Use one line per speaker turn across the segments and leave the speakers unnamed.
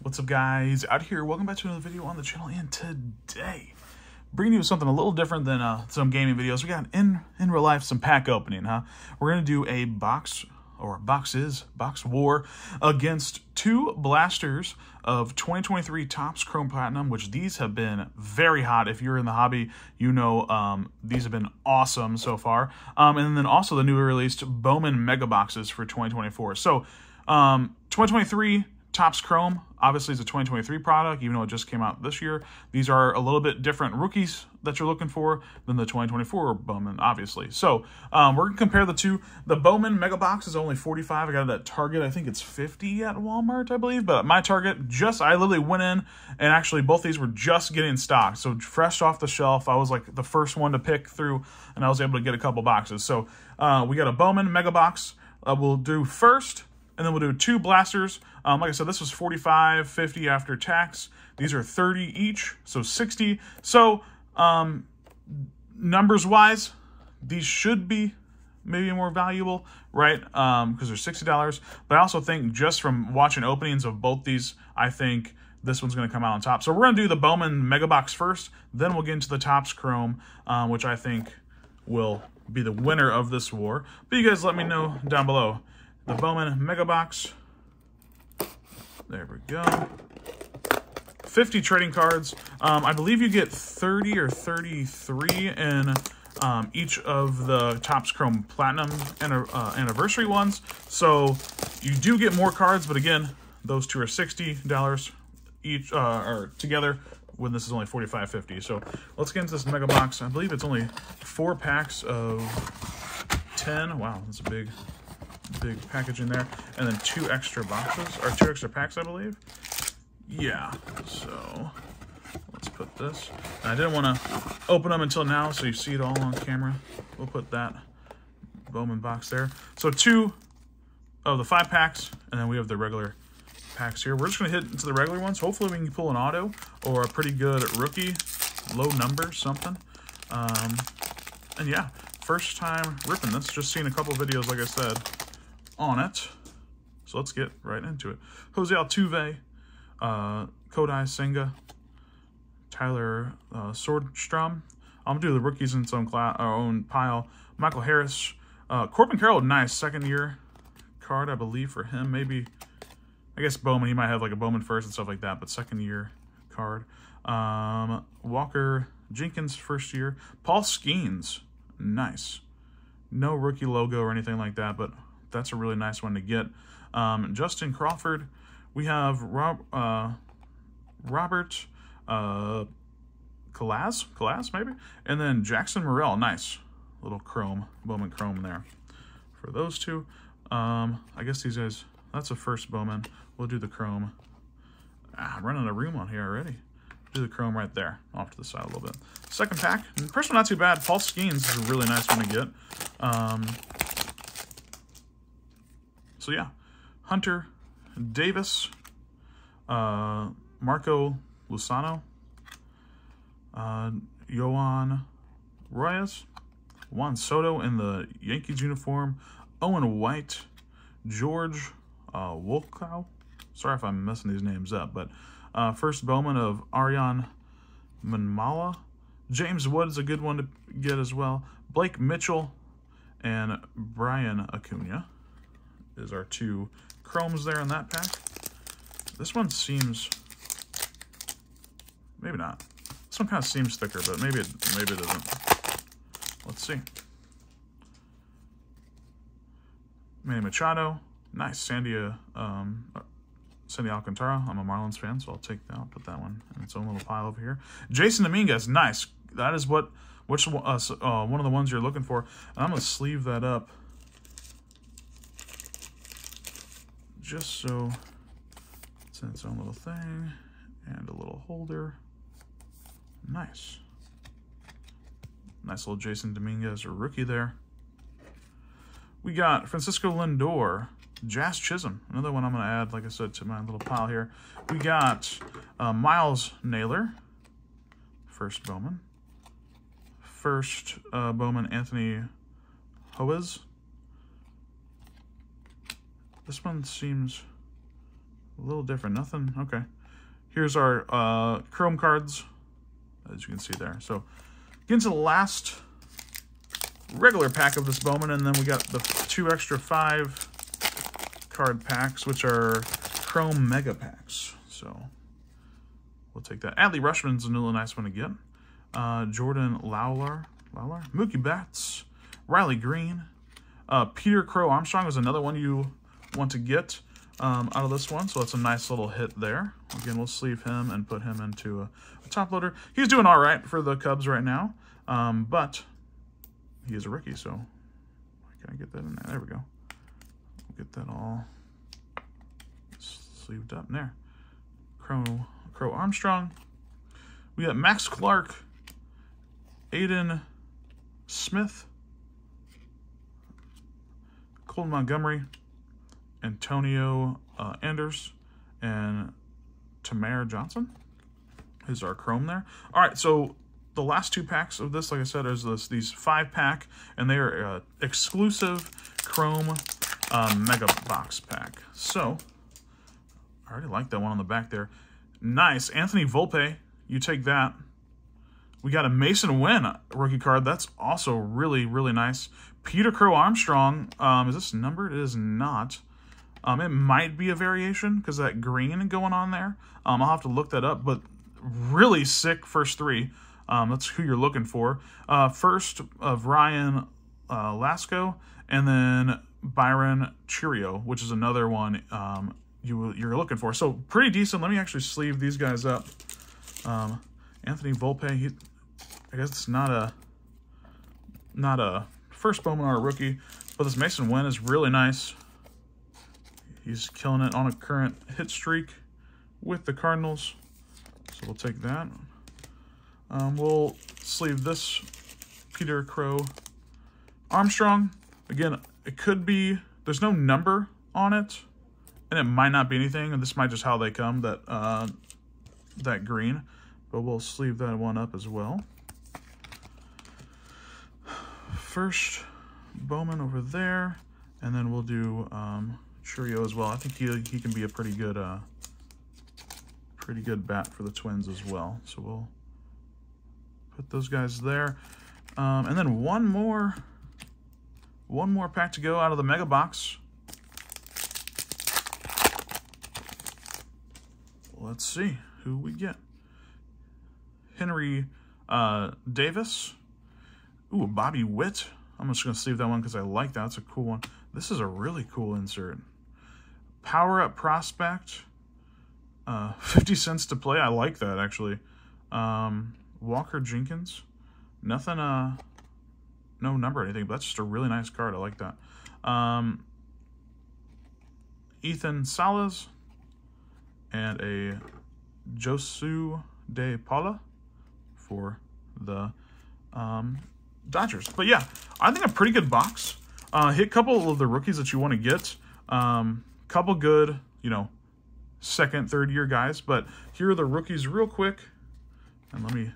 What's up guys, out here, welcome back to another video on the channel, and today, bringing you something a little different than uh, some gaming videos. We got in, in real life some pack opening, huh? We're going to do a box, or boxes, box war, against two blasters of 2023 Topps Chrome Platinum, which these have been very hot. If you're in the hobby, you know um, these have been awesome so far. Um, and then also the newly released Bowman Mega Boxes for 2024. So, um, 2023 Topps Chrome obviously is a 2023 product, even though it just came out this year. These are a little bit different rookies that you're looking for than the 2024 Bowman, obviously. So um, we're going to compare the two. The Bowman Mega Box is only 45. I got it at Target. I think it's 50 at Walmart, I believe. But my Target, just I literally went in and actually both these were just getting stocked. So fresh off the shelf. I was like the first one to pick through and I was able to get a couple boxes. So uh, we got a Bowman Mega Box. Uh, we'll do first and then we'll do two blasters. Um, like I said, this was 45, 50 after tax. These are 30 each, so 60. So um, numbers-wise, these should be maybe more valuable, right? Because um, they're $60. But I also think just from watching openings of both these, I think this one's going to come out on top. So we're going to do the Bowman Mega Box first. Then we'll get into the Topps Chrome, um, which I think will be the winner of this war. But you guys let me know down below the Bowman Mega Box. There we go. 50 trading cards. Um, I believe you get 30 or 33 in um, each of the Topps Chrome Platinum uh, anniversary ones. So you do get more cards, but again, those two are $60 each, uh, or together, when this is only $45.50. So let's get into this Mega Box. I believe it's only four packs of 10. Wow, that's a big big package in there. And then two extra boxes, or two extra packs, I believe. Yeah, so let's put this. And I didn't want to open them until now, so you see it all on camera. We'll put that Bowman box there. So two of the five packs, and then we have the regular packs here. We're just going to hit into the regular ones. Hopefully we can pull an auto or a pretty good rookie, low number, something. Um, and yeah, first time ripping this. Just seen a couple videos, like I said, on it. So let's get right into it. Jose Altuve, uh, Kodai Senga, Tyler uh, Soderstrom. I'm gonna do the rookies in some our own pile. Michael Harris, uh, Corbin Carroll, nice second year card, I believe for him. Maybe, I guess Bowman. He might have like a Bowman first and stuff like that, but second year card. Um, Walker Jenkins, first year. Paul Skenes, nice. No rookie logo or anything like that, but that's a really nice one to get. Um, Justin Crawford, we have Rob, uh, Robert uh, Calaz maybe, and then Jackson Merrill. Nice little chrome, Bowman chrome there for those two. Um, I guess these guys, that's a first Bowman. We'll do the chrome. Ah, I'm running out of room on here already. Do the chrome right there, off to the side a little bit. Second pack, first one not too bad. Paul Skenes is a really nice one to get. Um, so yeah, Hunter Davis, uh, Marco Luciano, uh, Johan Rojas, Juan Soto in the Yankees uniform, Owen White, George uh, Wolkow. Sorry if I'm messing these names up, but uh, first Bowman of Aryan Manmala. James Wood is a good one to get as well. Blake Mitchell and Brian Acuna is our two chromes there in that pack. This one seems, maybe not. This one kind of seems thicker, but maybe it, maybe it doesn't. Let's see. Manny Machado, nice. Sandy, um, Sandy Alcantara. I'm a Marlins fan, so I'll take that. I'll put that one in its own little pile over here. Jasson Dominguez, nice. That is what, which uh, uh, one of the ones you're looking for. And I'm gonna sleeve that up just so it's in its own little thing and a little holder. Nice. Nice little Jasson Dominguez, a rookie there. We got Francisco Lindor, Jazz Chisholm, another one I'm going to add, like I said, to my little pile here. We got uh, Myles Naylor, first Bowman. First uh, Bowman, Anthony Hoes, this one seems A little different. Nothing. Okay. Here's our uh, Chrome cards, as you can see there. So, get into the last regular pack of this Bowman, and then we got the two extra five card packs, which are Chrome Mega Packs. So, we'll take that. Adley Rutschman's a really nice one get. Uh, Jordan Lawlar, Lawlar, Mookie Betts, Riley Greene, uh, Peter Crow Armstrong is another one you want to get um, out of this one, so it's a nice little hit there. Again, we'll sleeve him and put him into a, a top loader. He's doing all right for the Cubs right now, um, but he is a rookie, so can I get that in there? There we go. We'll get that all sleeved up in there. Crow, Crow Armstrong. We got Max Clark, Aidan Smith, Colson Montgomery, Antonio uh, Anders, and Termarr Johnson is our Chrome there. All right, so the last two packs of this, like I said, is this these five pack, and they are uh, exclusive Chrome um, Mega Box pack. So, I already like that one on the back there. Nice. Anthony Volpe, you take that. We got a Masyn Winn rookie card. That's also really, really nice. Peter Crow Armstrong. Um, is this numbered? It is not. Um, it might be a variation because that green going on there. Um, I'll have to look that up, but really sick first three. Um, that's who you're looking for. Uh, first of Ryan uh, Lasko, and then Byron Chourio, which is another one um, you, you're looking for. So pretty decent. Let me actually sleeve these guys up. Um, Anthony Volpe, he, I guess it's not a not a first Bowman or a rookie, but this Masyn Winn is really nice. He's killing it on a current hit streak with the Cardinals. So we'll take that. Um, we'll sleeve this Peter Crow Armstrong. Again, it could be, there's no number on it, and it might not be anything, and this might just how they come, that, uh, that green. But we'll sleeve that one up as well first Bowman over there, and then we'll do um, Chourio as well. I think he, he can be a pretty good uh, pretty good bat for the Twins as well. So we'll put those guys there. Um, and then one more one more pack to go out of the mega box. Let's see who we get. Henry uh, Davis, Ooh, Bobby Witt. I'm just going to save that one because I like that. It's a cool one. This is a really cool insert. Power Up Prospect. Uh, 50 cents to play. I like that, actually. Um, Walker Jenkins. Nothing, uh, no number or anything, but that's just a really nice card. I like that. Um, Ethan Salas. And a Josu de Paula for the um, Dodgers. But yeah, I think a pretty good box. Uh, hit a couple of the rookies that you want to get. Um, couple good, you know, second, third year guys. But here are the rookies real quick. And let me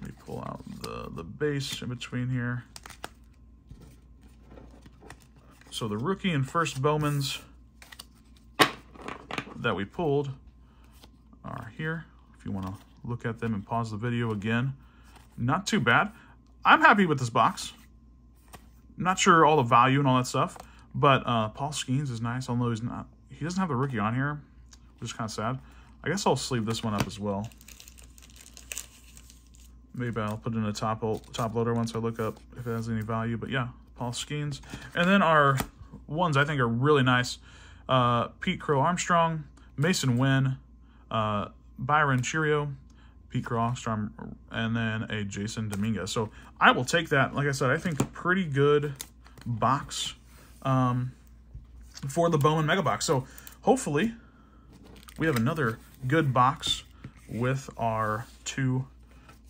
let me pull out the, the base in between here. So the rookie and first Bowmans that we pulled are here. If you want to look at them and pause the video again. Not too bad. I'm happy with this box. Not sure all the value and all that stuff, but uh, Paul Skenes is nice, although he's not. He doesn't have the rookie on here, which is kind of sad. I guess I'll sleeve this one up as well. Maybe I'll put in a top top loader once I look up if it has any value. But yeah, Paul Skenes. And then our ones I think are really nice. Uh, Pete Crow Armstrong, Masyn Winn, uh, Byron Chourio, Pete Crostrom, and then a Jasson Dominguez. So I will take that. Like I said, I think pretty good box um, for the Bowman Mega Box. So hopefully we have another good box with our two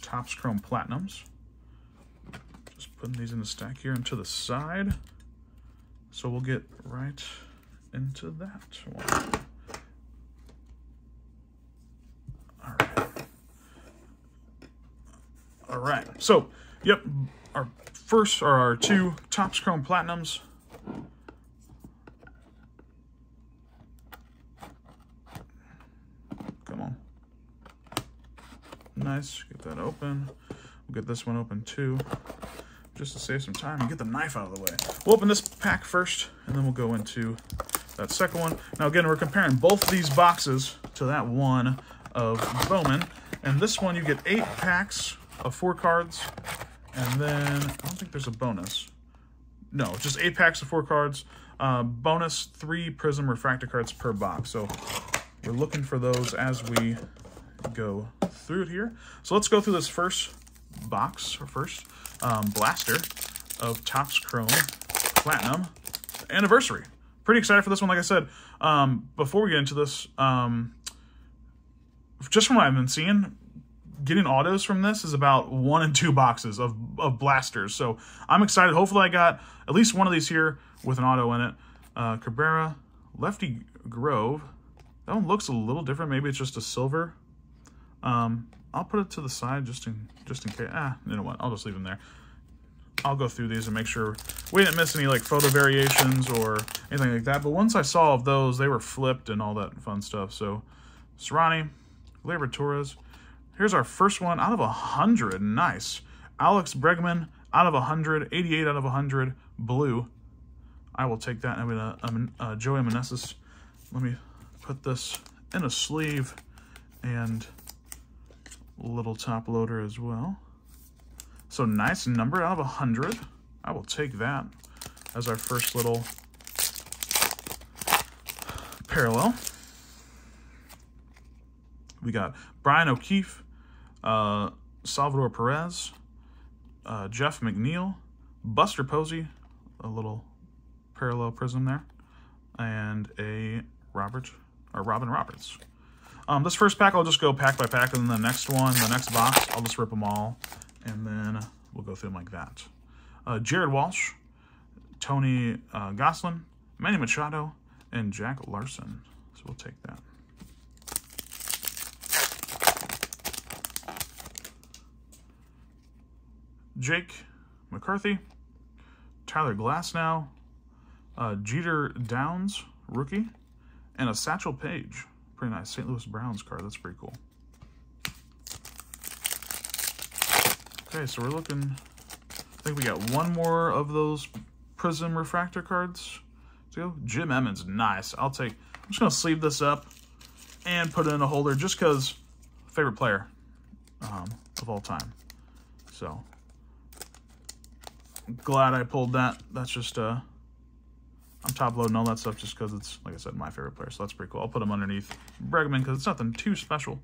Topps Chrome Platinums. Just putting these in the stack here and to the side. So we'll get right into that one. All right. So, yep, our first are our two Topps Chrome Platinums. Come on. Nice, get that open. We'll get this one open too, just to save some time and get the knife out of the way. We'll open this pack first, and then we'll go into that second one. Now again, we're comparing both these boxes to that one of Bowman. And this one, you get eight packs of four cards, and then I don't think there's a bonus. No, just eight packs of four cards. Uh, bonus three Prism Refractor cards per box. So we're looking for those as we go through it here. So let's go through this first box, or first um, blaster of Topps Chrome Platinum Anniversary. Pretty excited for this one, like I said. Um, before we get into this, um, just from what I've been seeing, getting autos from this is about one and two boxes of, of blasters. So I'm excited. Hopefully I got at least one of these here with an auto in it. Uh, Cabrera, Lefty Grove. That one looks a little different. Maybe it's just a silver. Um, I'll put it to the side just in just in case. Ah, you know what? I'll just leave them there. I'll go through these and make sure we didn't miss any like photo variations or anything like that. But once I saw of those, they were flipped and all that fun stuff. So Serrani, Gleyber Torres. Here's our first one out of 100. Nice. Alex Bregman out of 100. 88 out of 100. Blue. I will take that. I'm going to uh, Joey Meneses. Let me put this in a sleeve and little top loader as well. So nice number out of 100. I will take that as our first little parallel. We got Brian O'Keefe, uh, Salvador Perez, uh, Jeff McNeil, Buster Posey, a little parallel prism there, and a Robert or Robin Roberts. Um, this first pack, I'll just go pack by pack, and then the next one, the next box, I'll just rip them all, and then we'll go through them like that. Uh, Jared Walsh, Tony uh, Gonsolin, Manny Machado, and Jack Larson. So we'll take that. Jake McCarthy, Tyler Glasnow, uh, Jeter Downs, rookie, and a Satchel Paige. Pretty nice. St. Louis Browns card. That's pretty cool. Okay, so we're looking... I think we got one more of those Prism Refractor cards to go. Jim Edmonds, nice. I'll take... I'm just going to sleeve this up and put it in a holder just because favorite player um, of all time. So, glad I pulled that. That's just... Uh, I'm top loading all that stuff just because it's, like I said, my favorite player. So that's pretty cool. I'll put him underneath Bregman because it's nothing too special.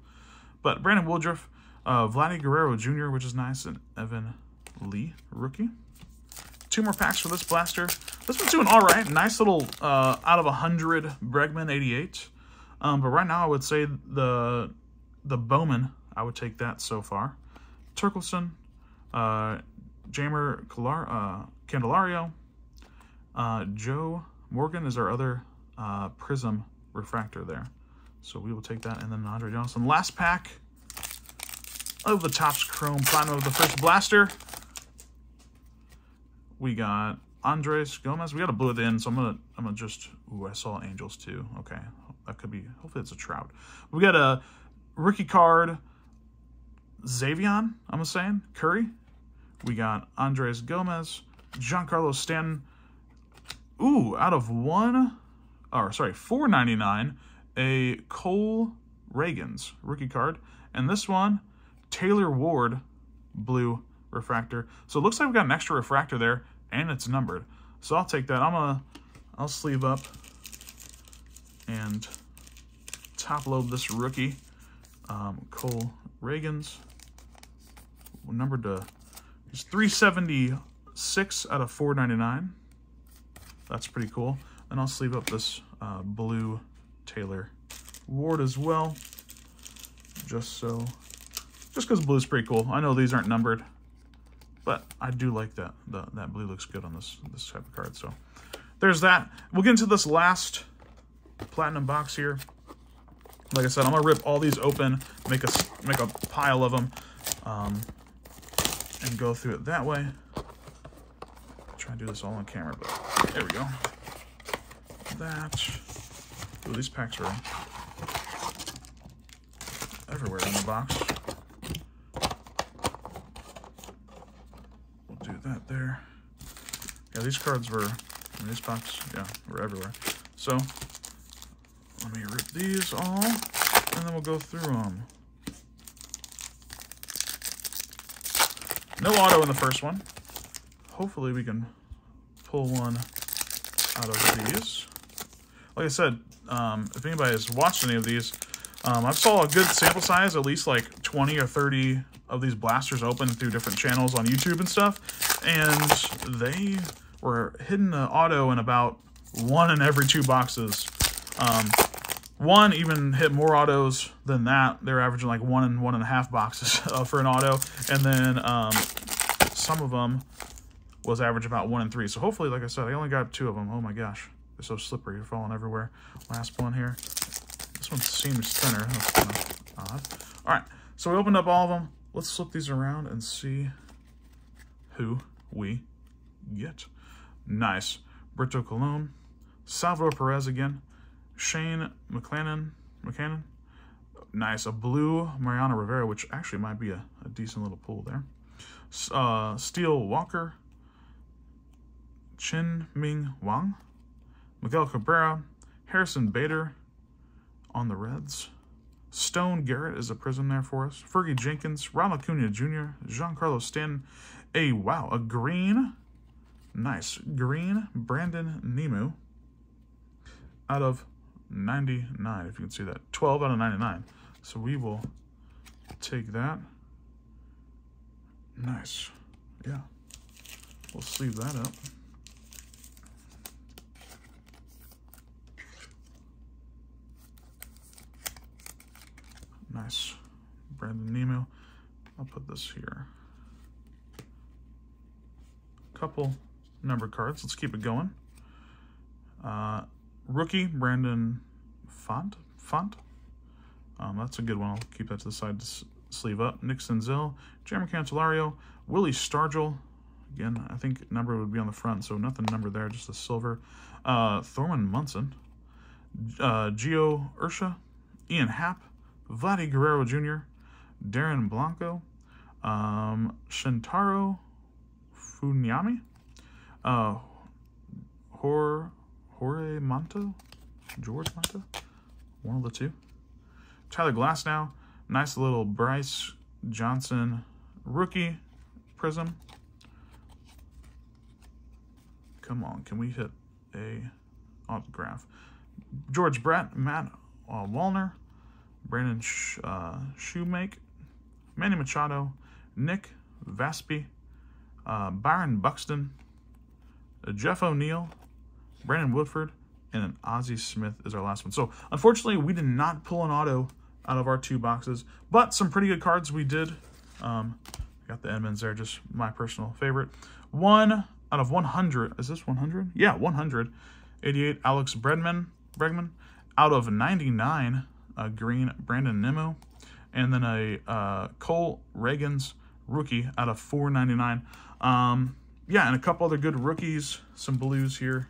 But Brandon Woodruff, uh, Vladdy Guerrero Jr., which is nice, and Evan Lee, rookie. Two more packs for this blaster. This one's doing all right. Nice little uh, out of 100 Bregman 88. Um, but right now I would say the the Bowman, I would take that so far. Torkelson, uh, Jeimer uh, Candelario, uh, Joe Morgan is our other uh, Prism refractor there. So we will take that. And then Andre Johnson. Last pack of the Topps Chrome Platinum of the first blaster. We got Andres Gomez. We got a blue at the end, so I'm gonna I'm gonna just ooh, I saw Angels too. Okay. That could be hopefully it's a trout. We got a rookie card Xavion, I'm saying, Curry. We got Andres Gomez, Giancarlo Stanton, Ooh, out of one, or sorry, four ninety nine, a Cole Ragans rookie card, and this one, Taylor Ward, blue refractor. So it looks like we've got an extra refractor there, and it's numbered. So I'll take that. I'm gonna, I'll sleeve up and top load this rookie, um, Cole Ragans, numbered to, he's 376 out of 499. That's pretty cool. And I'll sleeve up this uh, blue Taylor Ward as well, just so, just because blue is pretty cool. I know these aren't numbered, but I do like that. The, that blue looks good on this, this type of card. So there's that. We'll get into this last platinum box here. Like I said, I'm gonna rip all these open, make a make a pile of them, um, and go through it that way. Try and do this all on camera, but there we go. That. Ooh, these packs are everywhere in the box. We'll do that there. Yeah, these cards were, in these packs, yeah, were everywhere. So, let me rip these all, and then we'll go through them. No auto in the first one. Hopefully we can pull one out of these. Like I said, um, if anybody has watched any of these, um, I've saw a good sample size, at least like 20 or 30 of these blasters open through different channels on YouTube and stuff, and they were hitting the auto in about one in every two boxes. Um, one even hit more autos than that. They're averaging like one and one and a half boxes uh, for an auto, and then um, some of them was average about one and three. So hopefully, like I said, I only got two of them. Oh my gosh, they're so slippery, they're falling everywhere. Last one here. This one seems thinner. That's kind of odd. All right, so we opened up all of them. Let's flip these around and see who we get. Nice. Brito Colon, Salvador Perez again, Shane McClanahan, McCannon. Nice. A blue Mariano Rivera, which actually might be a, a decent little pull there. Uh, Steele Walker, Chien-Ming Wang, Miguel Cabrera, Harrison Bader on the Reds. Stone Garrett is a prism there for us. Fergie Jenkins, Ronald Cunha Jr., Giancarlo Stanton. A, wow, a green, nice, green Brandon Nimmo out of 99, if you can see that. 12 out of 99. So we will take that. Nice. Yeah. We'll sleeve that up. Nice. Brandon Nimmo. I'll put this here. Couple number cards. Let's keep it going. Uh, rookie, Brandon Font. Font. Um, that's a good one. I'll keep that to the side to sleeve up. Nixon Senzel, Jeremy Candelario, Willie Stargell. Again, I think number would be on the front, so nothing number there, just a silver. Uh, Thurman Munson, uh, Gio Urshela, Ian Happ, Vladdy Guerrero Jr., Darren Blanco, um, Shintaro Fuyama, uh, Hor, Jorge Monto, George Monto, one of the two. Tyler Glasnow. nice little Bryce Johnson rookie prism. Come on, can we hit a autograph? George Brett, Matt uh, Brandon Sh uh, Shewmake, Manny Machado, Nick Vaspi, uh, Byron Buxton, Jeff O'Neill, Brandon Woodford, and an Ozzie Smith is our last one. So unfortunately, we did not pull an auto out of our two boxes, but some pretty good cards we did. Um, got the Edmonds there, just my personal favorite. One out of 100, is this 100? Yeah, 100. 88, Alex Bregman, Bregman. Out of 99, a green Brandon Nimmo, and then a uh, Cole Ragans rookie out of 499. Um, yeah, and a couple other good rookies, some blues here.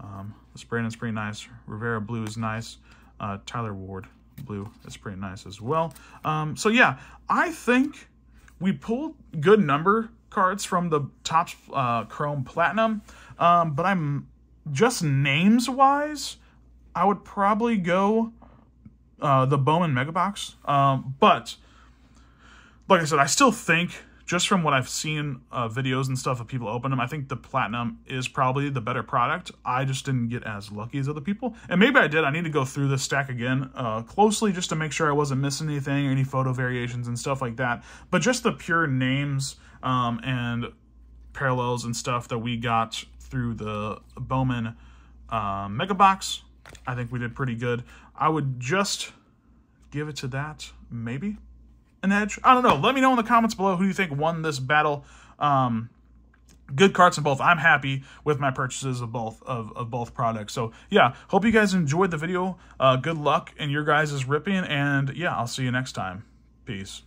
Um, this Brandon's pretty nice. Rivera blue is nice. Uh, Tyler Ward blue is pretty nice as well. Um, so yeah, I think we pulled good number cards from the top uh, Chrome Platinum, um, but I'm just names wise, I would probably go uh, the Bowman Mega Box. Um, but like I said, I still think just from what I've seen uh, videos and stuff of people open them, I think the Platinum is probably the better product. I just didn't get as lucky as other people. And maybe I did. I need to go through this stack again uh, closely just to make sure I wasn't missing anything any photo variations and stuff like that. But just the pure names um, and parallels and stuff that we got through the Bowman uh, Mega Box, I think we did pretty good. I would just give it to that, maybe an edge. I don't know. Let me know in the comments below who you think won this battle. Um, good carts in both. I'm happy with my purchases of both of, of both products. So yeah, hope you guys enjoyed the video. Uh, good luck in your guys' ripping, and yeah, I'll see you next time. Peace.